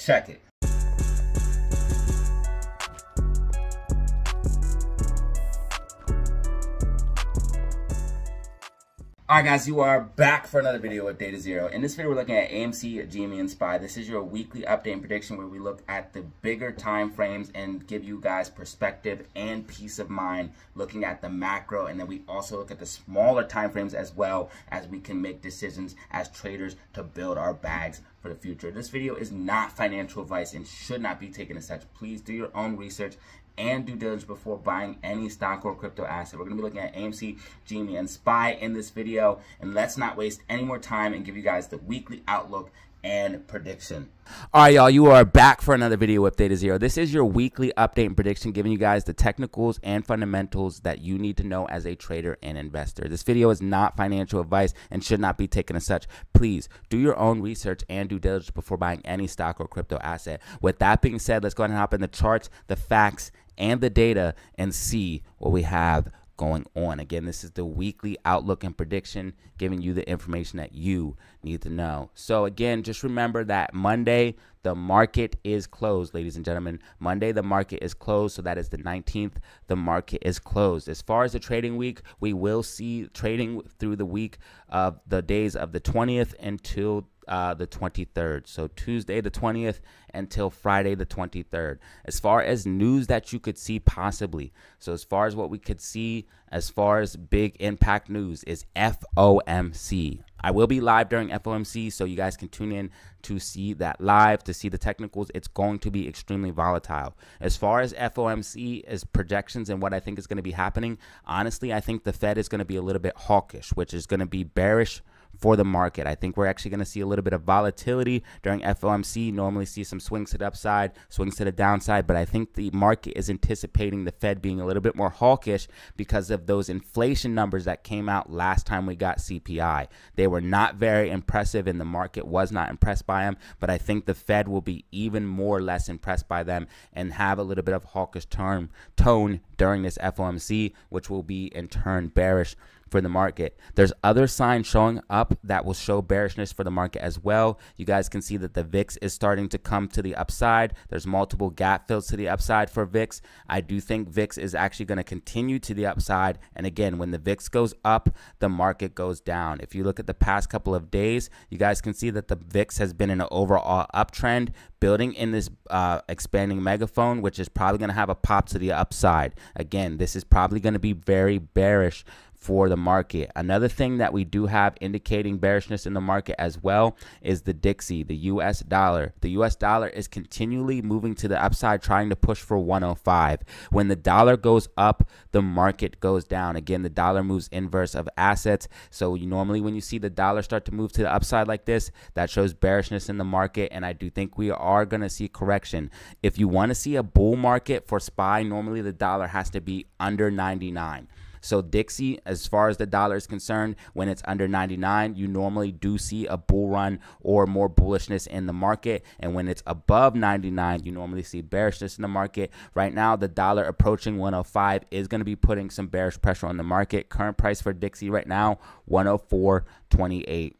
Check it. Alright guys, you are back for another video with Data Zero. In this video, we're looking at AMC, GME, and SPY. This is your weekly update and prediction where we look at the bigger time frames and give you guys perspective and peace of mind looking at the macro. And then we also look at the smaller time frames as well as we can make decisions as traders to build our bags for the future. This video is not financial advice and should not be taken as such. Please do your own research and due diligence before buying any stock or crypto asset. We're going to be looking at AMC, GME, and SPY in this video. And let's not waste any more time and give you guys the weekly outlook and prediction. All right, y'all, you are back for another video with Data Zero. This is your weekly update and prediction, giving you guys the technicals and fundamentals that you need to know as a trader and investor. This video is not financial advice and should not be taken as such. Please do your own research and due diligence before buying any stock or crypto asset. With that being said, let's go ahead and hop in the charts, the facts, and the data and see what we have going on. Again, this is the weekly outlook and prediction, giving you the information that you need to know. So, again, just remember that Monday, the market is closed, ladies and gentlemen. Monday, the market is closed. So, that is the 19th. The market is closed. As far as the trading week, we will see trading through the week of the days of the 20th until uh, the 23rd. So Tuesday the 20th until Friday the 23rd. As far as news that you could see possibly, so as far as what we could see, as far as big impact news is FOMC. I will be live during FOMC, so you guys can tune in to see that live, to see the technicals. It's going to be extremely volatile. As far as FOMC as projections and what I think is going to be happening, honestly, I think the Fed is going to be a little bit hawkish, which is going to be bearish for the market. I think we're actually going to see a little bit of volatility during FOMC. Normally see some swings to the upside, swings to the downside, but I think the market is anticipating the Fed being a little bit more hawkish because of those inflation numbers that came out last time we got CPI. They were not very impressive and the market was not impressed by them, but I think the Fed will be even more or less impressed by them and have a little bit of hawkish term tone during this FOMC, which will be in turn bearish for the market. There's other signs showing up that will show bearishness for the market as well. You guys can see that the VIX is starting to come to the upside. There's multiple gap fills to the upside for VIX. I do think VIX is actually going to continue to the upside. And again, when the VIX goes up, the market goes down. If you look at the past couple of days, you guys can see that the VIX has been in an overall uptrend, building in this uh, expanding megaphone, which is probably going to have a pop to the upside. Again, this is probably going to be very bearish for the market. Another thing that we do have indicating bearishness in the market as well is the Dixie, the US dollar. The US dollar is continually moving to the upside, trying to push for 105. When the dollar goes up, the market goes down. Again, the dollar moves inverse of assets. So you normally when you see the dollar start to move to the upside like this, that shows bearishness in the market. And I do think we are going to see correction. If you want to see a bull market for SPY, normally the dollar has to be under 99. So Dixie, as far as the dollar is concerned, when it's under 99, you normally do see a bull run or more bullishness in the market. And when it's above 99, you normally see bearishness in the market. Right now, the dollar approaching 105 is going to be putting some bearish pressure on the market. Current price for Dixie right now, 104.28.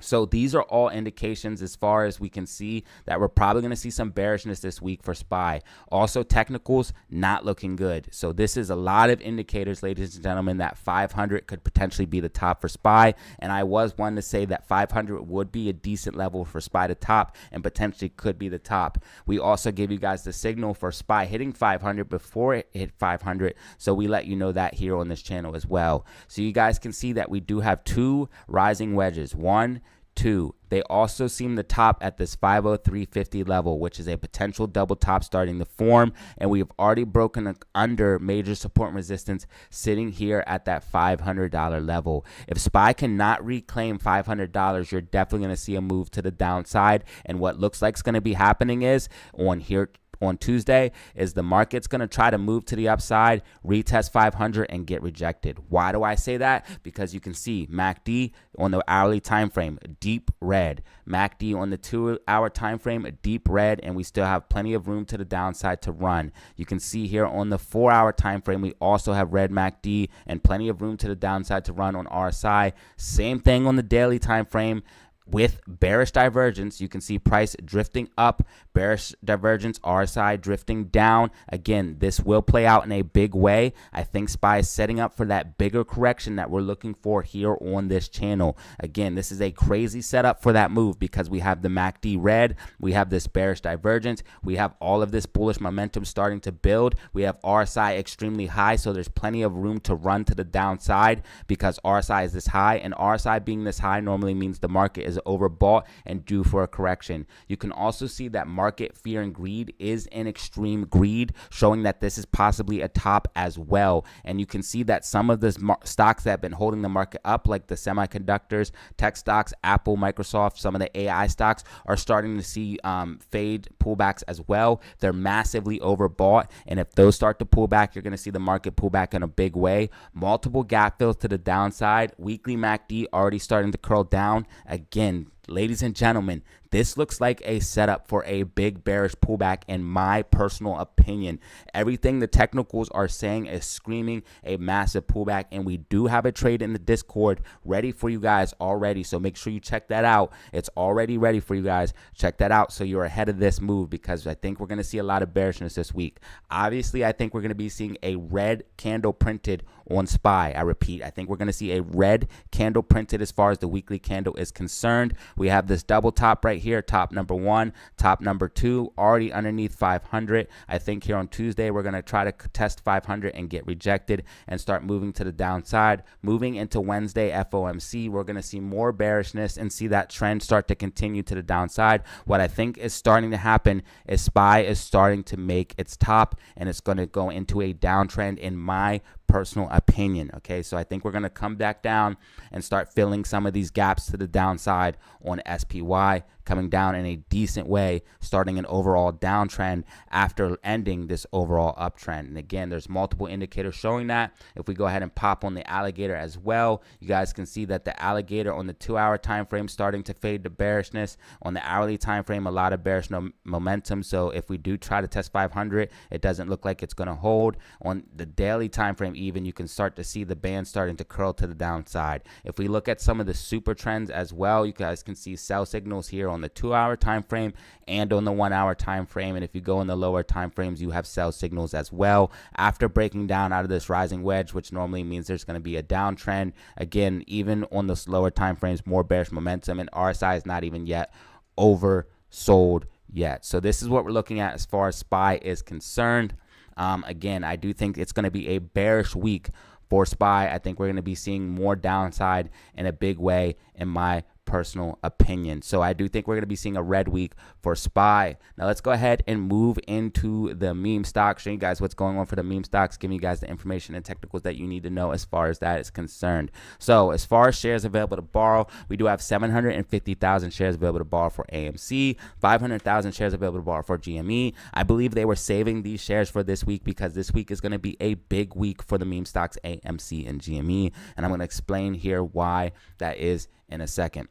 So these are all indications as far as we can see that we're probably going to see some bearishness this week for SPY. Also, technicals not looking good. So this is a lot of indicators, ladies and gentlemen, that 500 could potentially be the top for SPY. And I was one to say that 500 would be a decent level for SPY to top and potentially could be the top. We also gave you guys the signal for SPY hitting 500 before it hit 500. So we let you know that here on this channel as well. So you guys can see that we do have two rising wedges. One, two. They also seem to top at this 503.50 level, which is a potential double top starting to form. And we've already broken under major support resistance sitting here at that $500 level. If SPY cannot reclaim $500, you're definitely going to see a move to the downside. And what looks like is going to be happening is on here on Tuesday is the market's going to try to move to the upside, retest 500 and get rejected. Why do I say that? Because you can see MACD on the hourly time frame, deep red. MACD on the 2-hour time frame, deep red and we still have plenty of room to the downside to run. You can see here on the 4-hour time frame, we also have red MACD and plenty of room to the downside to run on RSI. Same thing on the daily time frame with bearish divergence. You can see price drifting up, bearish divergence, RSI drifting down. Again, this will play out in a big way. I think SPY is setting up for that bigger correction that we're looking for here on this channel. Again, this is a crazy setup for that move because we have the MACD red, we have this bearish divergence, we have all of this bullish momentum starting to build. We have RSI extremely high, so there's plenty of room to run to the downside because RSI is this high, and RSI being this high normally means the market is overbought and due for a correction. You can also see that market fear and greed is in extreme greed, showing that this is possibly a top as well. And you can see that some of the stocks that have been holding the market up, like the semiconductors, tech stocks, Apple, Microsoft, some of the AI stocks, are starting to see um, fade pullbacks as well. They're massively overbought. And if those start to pull back, you're going to see the market pull back in a big way. Multiple gap fills to the downside. Weekly MACD already starting to curl down. Again, and ladies and gentlemen, this looks like a setup for a big bearish pullback, in my personal opinion. Everything the technicals are saying is screaming a massive pullback, and we do have a trade in the Discord ready for you guys already. So make sure you check that out. It's already ready for you guys. Check that out so you're ahead of this move because I think we're going to see a lot of bearishness this week. Obviously, I think we're going to be seeing a red candle printed on SPY. I repeat, I think we're going to see a red candle printed as far as the weekly candle is concerned. We have this double top right here, top number one, top number two, already underneath 500. I think here on Tuesday, we're going to try to test 500 and get rejected and start moving to the downside. Moving into Wednesday, FOMC, we're going to see more bearishness and see that trend start to continue to the downside. What I think is starting to happen is SPY is starting to make its top and it's going to go into a downtrend in my personal opinion. Okay, so I think we're going to come back down and start filling some of these gaps to the downside on SPY coming down in a decent way, starting an overall downtrend after ending this overall uptrend. And again, there's multiple indicators showing that. If we go ahead and pop on the alligator as well, you guys can see that the alligator on the two hour time frame starting to fade to bearishness. On the hourly time frame, a lot of bearish no momentum. So if we do try to test 500, it doesn't look like it's going to hold. On the daily time frame, even you can start to see the band starting to curl to the downside. If we look at some of the super trends as well, you guys can see sell signals here on on the two hour time frame and on the one hour time frame. And if you go in the lower time frames, you have sell signals as well. After breaking down out of this rising wedge, which normally means there's going to be a downtrend. Again, even on the slower time frames, more bearish momentum, and RSI is not even yet oversold yet. So this is what we're looking at as far as SPY is concerned. Um, again, I do think it's going to be a bearish week for SPY. I think we're going to be seeing more downside in a big way, in my personal opinion. So I do think we're going to be seeing a red week for SPY. Now let's go ahead and move into the meme stocks, showing you guys what's going on for the meme stocks, giving you guys the information and technicals that you need to know as far as that is concerned. So as far as shares available to borrow, we do have 750,000 shares available to borrow for AMC, 500,000 shares available to borrow for GME. I believe they were saving these shares for this week because this week is going to be a big week for the meme stocks AMC and GME. And I'm going to explain here why that is in a second.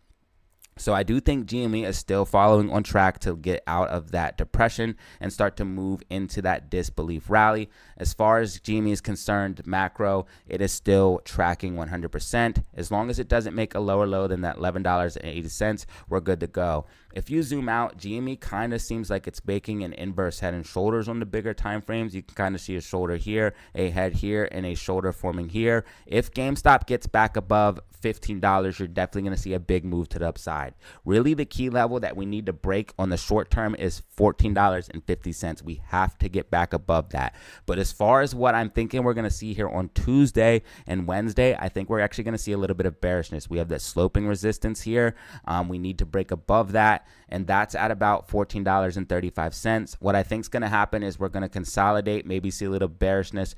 So I do think GME is still following on track to get out of that depression and start to move into that disbelief rally. As far as GME is concerned, macro, it is still tracking 100%. As long as it doesn't make a lower low than that $11.80, we're good to go. If you zoom out, GME kind of seems like it's making an inverse head and shoulders on the bigger time frames. You can kind of see a shoulder here, a head here, and a shoulder forming here. If GameStop gets back above $15, you're definitely going to see a big move to the upside. Really, the key level that we need to break on the short term is $14.50. We have to get back above that. But as far as what I'm thinking we're going to see here on Tuesday and Wednesday, I think we're actually going to see a little bit of bearishness. We have that sloping resistance here. Um, we need to break above that and that's at about $14.35. What I think is going to happen is we're going to consolidate, maybe see a little bearishness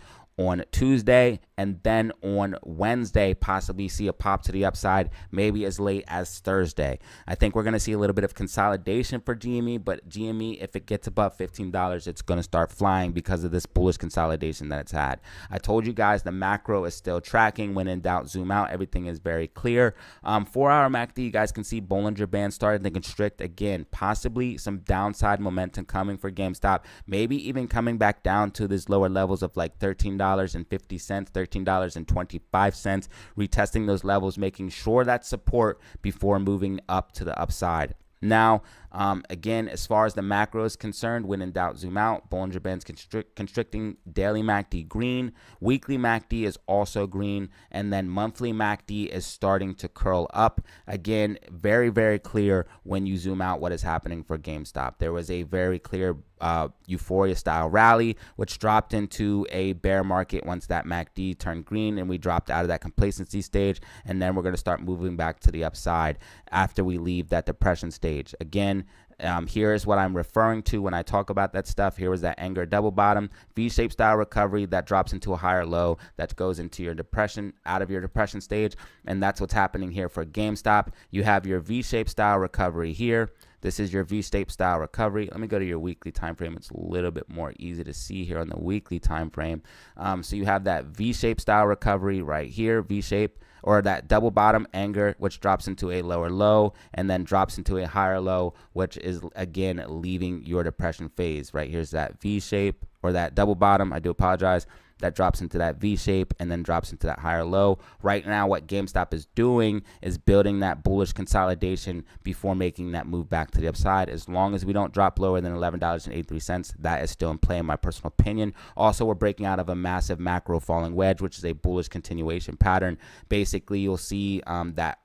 on Tuesday and then on Wednesday possibly see a pop to the upside maybe as late as Thursday. I think we're going to see a little bit of consolidation for GME, but GME if it gets above $15 it's going to start flying because of this bullish consolidation that it's had. I told you guys the macro is still tracking when in doubt zoom out everything is very clear. Um 4 hour MACD you guys can see Bollinger Band starting to constrict again possibly some downside momentum coming for GameStop maybe even coming back down to these lower levels of like $13 $13.50, $13.25, retesting those levels, making sure that support before moving up to the upside. Now, um, again, as far as the macro is concerned, when in doubt, zoom out. Bollinger Bands constrict, constricting daily MACD green. Weekly MACD is also green. And then monthly MACD is starting to curl up. Again, very, very clear when you zoom out what is happening for GameStop. There was a very clear uh, euphoria style rally, which dropped into a bear market once that MACD turned green and we dropped out of that complacency stage. And then we're going to start moving back to the upside after we leave that depression stage. Again, um, here is what I'm referring to when I talk about that stuff. Here was that anger double bottom, V-shaped style recovery that drops into a higher low that goes into your depression, out of your depression stage. And that's what's happening here for GameStop. You have your V-shaped style recovery here. This is your V-shaped style recovery. Let me go to your weekly time frame. It's a little bit more easy to see here on the weekly time frame. Um, so you have that V-shaped style recovery right here, V-shape or that double bottom anger, which drops into a lower low and then drops into a higher low, which is again leaving your depression phase. Right here's that V shape or that double bottom. I do apologize that drops into that V shape and then drops into that higher low. Right now, what GameStop is doing is building that bullish consolidation before making that move back to the upside. As long as we don't drop lower than $11.83, that is still in play, in my personal opinion. Also, we're breaking out of a massive macro falling wedge, which is a bullish continuation pattern. Basically, you'll see um, that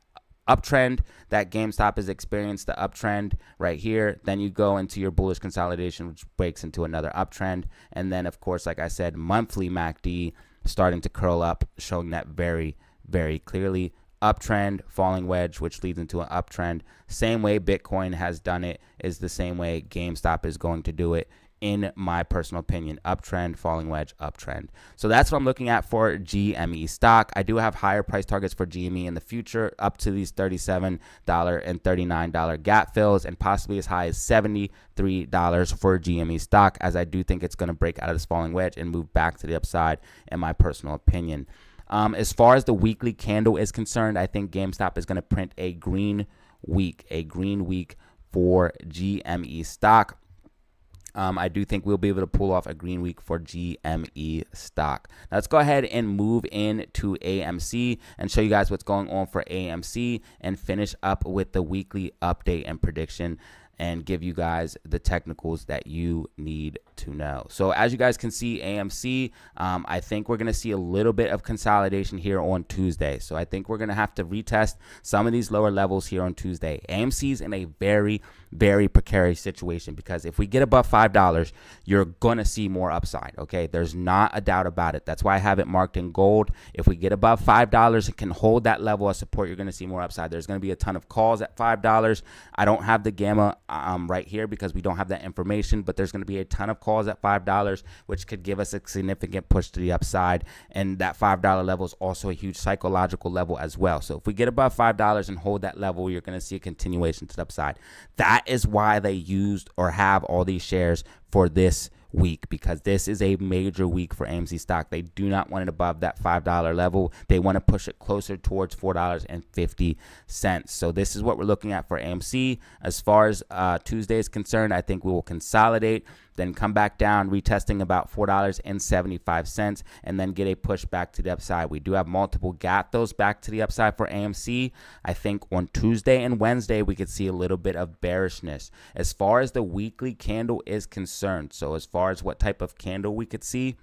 uptrend that GameStop has experienced the uptrend right here. Then you go into your bullish consolidation, which breaks into another uptrend. And then, of course, like I said, monthly MACD starting to curl up, showing that very, very clearly. Uptrend, falling wedge, which leads into an uptrend. Same way Bitcoin has done it is the same way GameStop is going to do it in my personal opinion. Uptrend, falling wedge, uptrend. So that's what I'm looking at for GME stock. I do have higher price targets for GME in the future, up to these $37 and $39 gap fills, and possibly as high as $73 for GME stock, as I do think it's going to break out of this falling wedge and move back to the upside, in my personal opinion. Um, as far as the weekly candle is concerned, I think GameStop is going to print a green week, a green week for GME stock. Um, I do think we'll be able to pull off a green week for GME stock. Now let's go ahead and move into AMC and show you guys what's going on for AMC and finish up with the weekly update and prediction and give you guys the technicals that you need to know. So as you guys can see, AMC, um, I think we're going to see a little bit of consolidation here on Tuesday. So I think we're going to have to retest some of these lower levels here on Tuesday. AMC is in a very, very precarious situation because if we get above $5, you're going to see more upside. Okay. There's not a doubt about it. That's why I have it marked in gold. If we get above $5, it can hold that level of support. You're going to see more upside. There's going to be a ton of calls at $5. I don't have the gamma um, right here because we don't have that information, but there's going to be a ton of calls at $5, which could give us a significant push to the upside. And that $5 level is also a huge psychological level as well. So if we get above $5 and hold that level, you're going to see a continuation to the upside. That is why they used or have all these shares for this week because this is a major week for AMC stock. They do not want it above that $5 level. They want to push it closer towards $4.50. So this is what we're looking at for AMC. As far as uh, Tuesday is concerned, I think we will consolidate then come back down, retesting about $4.75, and then get a push back to the upside. We do have multiple gap those back to the upside for AMC. I think on Tuesday and Wednesday, we could see a little bit of bearishness as far as the weekly candle is concerned. So, as far as what type of candle we could see,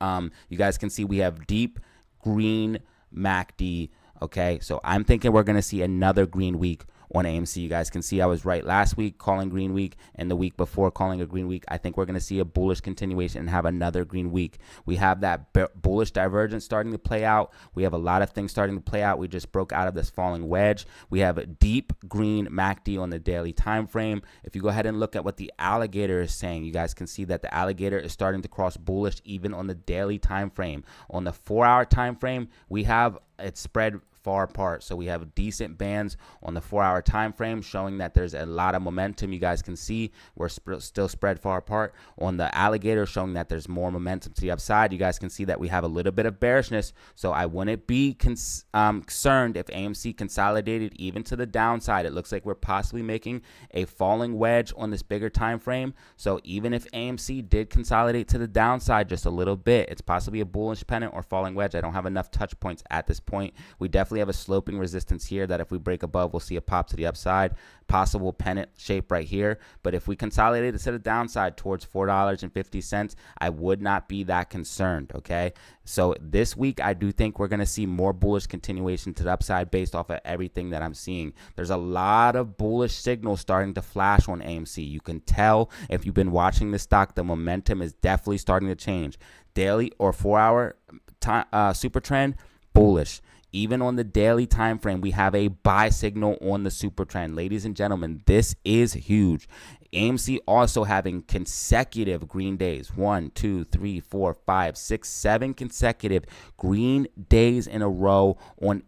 um, you guys can see we have deep green MACD. Okay, so I'm thinking we're going to see another green week on AMC. You guys can see I was right last week calling green week and the week before calling a green week. I think we're going to see a bullish continuation and have another green week. We have that bullish divergence starting to play out. We have a lot of things starting to play out. We just broke out of this falling wedge. We have a deep green MACD on the daily time frame. If you go ahead and look at what the alligator is saying, you guys can see that the alligator is starting to cross bullish even on the daily time frame. On the 4-hour time frame, we have it spread far apart. So we have decent bands on the four hour time frame showing that there's a lot of momentum. You guys can see we're sp- still spread far apart. On the alligator, showing that there's more momentum to the upside. You guys can see that we have a little bit of bearishness. So I wouldn't be cons- um, concerned if AMC consolidated even to the downside. It looks like we're possibly making a falling wedge on this bigger time frame. So even if AMC did consolidate to the downside just a little bit, it's possibly a bullish pennant or falling wedge. I don't have enough touch points at this point. We definitely have a sloping resistance here that if we break above, we'll see a pop to the upside possible pennant shape right here. But if we consolidate it to the downside towards $4.50, I would not be that concerned. Okay. So this week, I do think we're going to see more bullish continuation to the upside based off of everything that I'm seeing. There's a lot of bullish signals starting to flash on AMC. You can tell if you've been watching the stock, the momentum is definitely starting to change. Daily or four hour time, uh, super trend, bullish even on the daily time frame, we have a buy signal on the super trend. Ladies and gentlemen, this is huge. AMC also having consecutive green days one, two, three, four, five, six, seven consecutive green days in a row on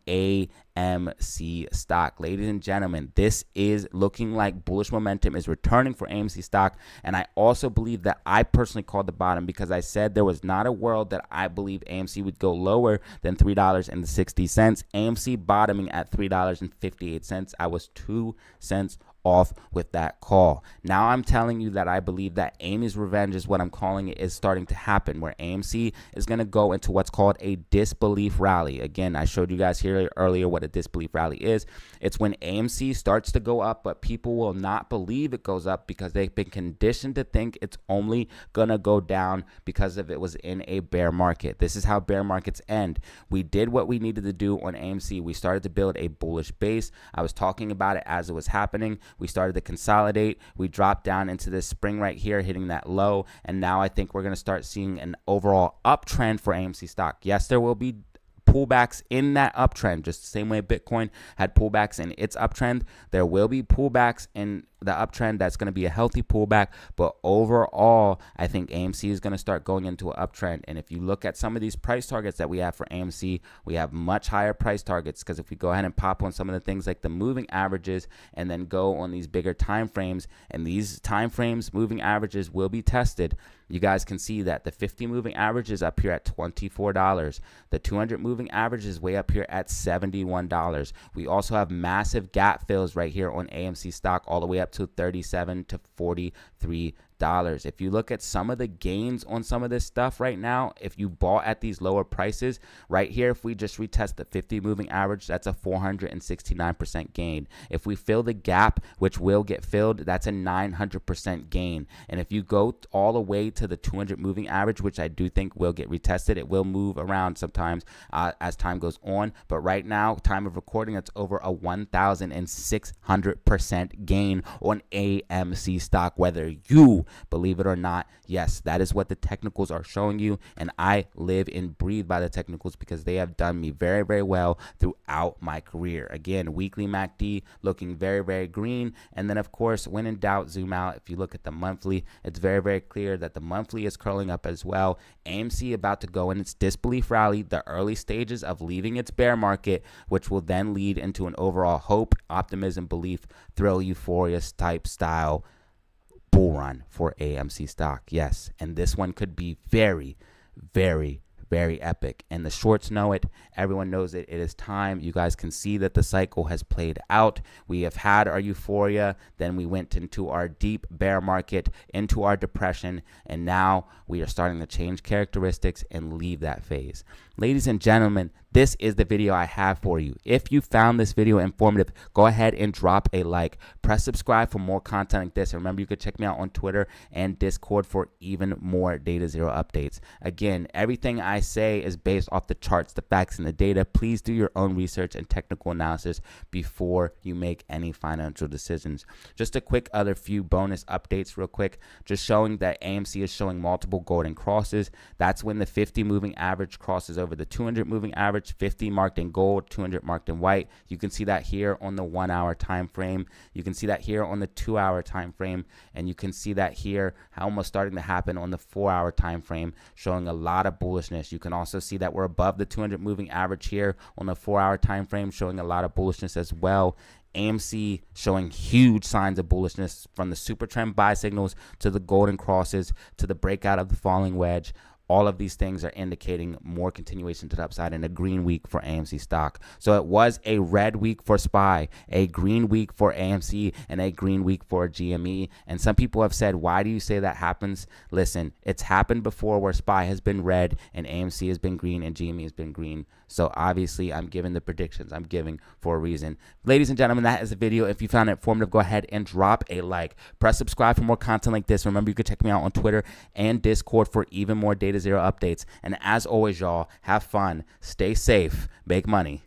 AMC stock. Ladies and gentlemen, this is looking like bullish momentum is returning for AMC stock. And I also believe that I personally called the bottom because I said there was not a world that I believe AMC would go lower than $3.60. AMC bottoming at $3.58. I was two cents off with that call. Now I'm telling you that I believe that Amy's revenge is what I'm calling it is starting to happen where AMC is going to go into what's called a disbelief rally. Again, I showed you guys here earlier what a disbelief rally is. It's when AMC starts to go up but people will not believe it goes up because they've been conditioned to think it's only going to go down because of it was in a bear market. This is how bear markets end. We did what we needed to do on AMC. We started to build a bullish base. I was talking about it as it was happening. We started to consolidate. We dropped down into this spring right here, hitting that low. And now I think we're going to start seeing an overall uptrend for AMC stock. Yes, there will be pullbacks in that uptrend, just the same way Bitcoin had pullbacks in its uptrend. There will be pullbacks in the uptrend. That's going to be a healthy pullback. But overall, I think AMC is going to start going into an uptrend. And if you look at some of these price targets that we have for AMC, we have much higher price targets because if we go ahead and pop on some of the things like the moving averages and then go on these bigger time frames, and these time frames, moving averages will be tested. You guys can see that the 50 moving average is up here at $24. The 200 moving average is way up here at $71. We also have massive gap fills right here on AMC stock all the way up to 37 to 43 dollars. If you look at some of the gains on some of this stuff right now, if you bought at these lower prices, right here, if we just retest the 50 moving average, that's a 469% gain. If we fill the gap, which will get filled, that's a 900% gain. And if you go all the way to the 200 moving average, which I do think will get retested, it will move around sometimes uh, as time goes on. But right now, time of recording, it's over a 1,600% gain on AMC stock, whether you Believe it or not, yes, that is what the technicals are showing you. And I live and breathe by the technicals because they have done me very, very well throughout my career. Again, weekly MACD looking very, very green. And then, of course, when in doubt, zoom out. If you look at the monthly, it's very, very clear that the monthly is curling up as well. AMC about to go in its disbelief rally, the early stages of leaving its bear market, which will then lead into an overall hope, optimism, belief, thrill, euphoria type style bull run for AMC stock. Yes. And this one could be very, very, very epic. And the shorts know it. Everyone knows it. It is time. You guys can see that the cycle has played out. We have had our euphoria. Then we went into our deep bear market, into our depression. And now we are starting to change characteristics and leave that phase. Ladies and gentlemen, this is the video I have for you. If you found this video informative, go ahead and drop a like. Press subscribe for more content like this. And remember, you can check me out on Twitter and Discord for even more Data Zero updates. Again, everything I say is based off the charts, the facts, and the data. Please do your own research and technical analysis before you make any financial decisions. Just a quick other few bonus updates, real quick, just showing that AMC is showing multiple golden crosses. That's when the 50 moving average crosses over over the 200 moving average, 50 marked in gold, 200 marked in white. You can see that here on the one hour time frame. You can see that here on the two hour time frame. And you can see that here almost starting to happen on the four hour time frame, showing a lot of bullishness. You can also see that we're above the 200 moving average here on the four hour time frame, showing a lot of bullishness as well. AMC showing huge signs of bullishness from the super trend buy signals to the golden crosses to the breakout of the falling wedge all of these things are indicating more continuation to the upside and a green week for AMC stock. So it was a red week for SPY, a green week for AMC, and a green week for GME. And some people have said, why do you say that happens? Listen, it's happened before where SPY has been red and AMC has been green and GME has been green. So obviously, I'm giving the predictions I'm giving for a reason. Ladies and gentlemen, that is the video. If you found it informative, go ahead and drop a like. Press subscribe for more content like this. Remember, you can check me out on Twitter and Discord for even more data Zero updates. And as always, y'all, have fun, stay safe, make money.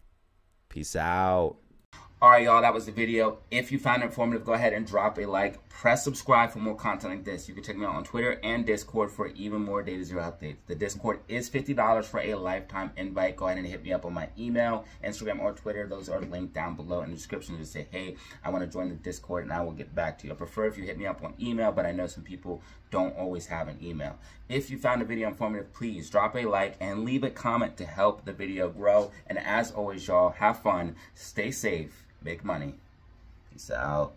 Peace out. All right, y'all, that was the video. If you found it informative, go ahead and drop a like. Press subscribe for more content like this. You can check me out on Twitter and Discord for even more Data Zero updates. The Discord is $50 for a lifetime invite. Go ahead and hit me up on my email, Instagram, or Twitter. Those are linked down below in the description. Just say, hey, I want to join the Discord, and I will get back to you. I prefer if you hit me up on email, but I know some people don't always have an email. If you found the video informative, please drop a like and leave a comment to help the video grow. And as always, y'all, have fun, stay safe, make money. Peace out.